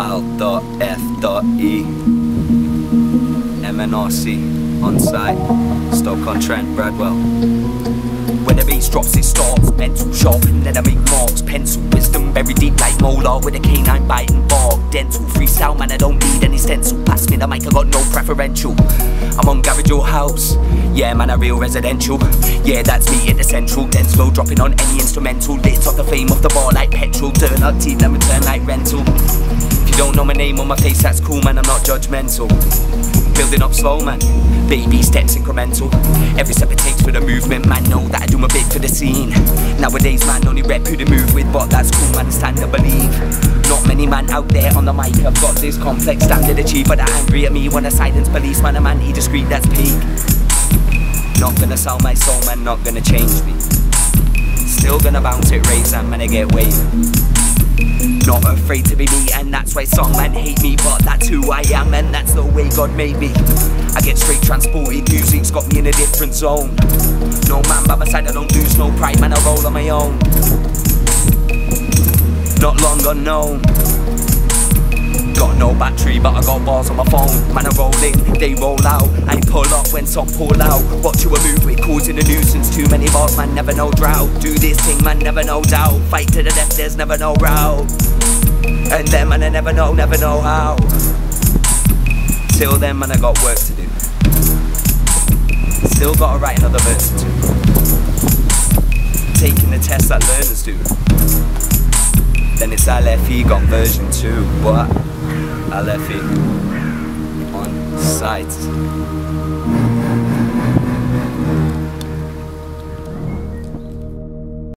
F.E. MNRC on site. Stoke on Trent, Bradwell. When the bass drops, it starts. Mental sharp, and then I make marks. Pencil, wisdom buried deep like molar with a canine biting bark. Dental, freestyle, man, I don't need any stencil. Pass me the mic, I got no preferential. I'm on garage or house. Yeah, man, a real residential. Yeah, that's me in the central. Dense flow dropping on any instrumental. Lit up the flame of the bar like petrol. Turn up teeth, then return like rental. Don't know my name on my face, that's cool, man, I'm not judgmental. Building up slow, man. Baby steps incremental. Every step it takes for the movement, man. Know that I do my bit for the scene. Nowadays, man, only rep who to move with, but that's cool, man. It's time to believe. Not many man out there on the mic have got this complex standard achieved, but they're angry at me when I silence police, man. A man, he discreet, that's peak. Not gonna sell my soul, man. Not gonna change me. Still gonna bounce it, raise and man, I get waving. Not afraid to be me, and that's why some men hate me. But that's who I am, and that's the way God made me. I get straight transported, music's got me in a different zone. No man by my side, I don't lose no pride, man, I roll on my own. Not long unknown. Got no battery, but I got bars on my phone. Man, I roll in, they roll out. I pull up when some pull out. Watch you a move Too many bars, man, never no drought. Do this thing, man, never no doubt. Fight to the death, there's never no route. And then, man, I never know, never know how. Till then, man, I got work to do. Still gotta write another verse or two. Taking the test that learners do. Then it's LFE got version 2. What? LFE on site.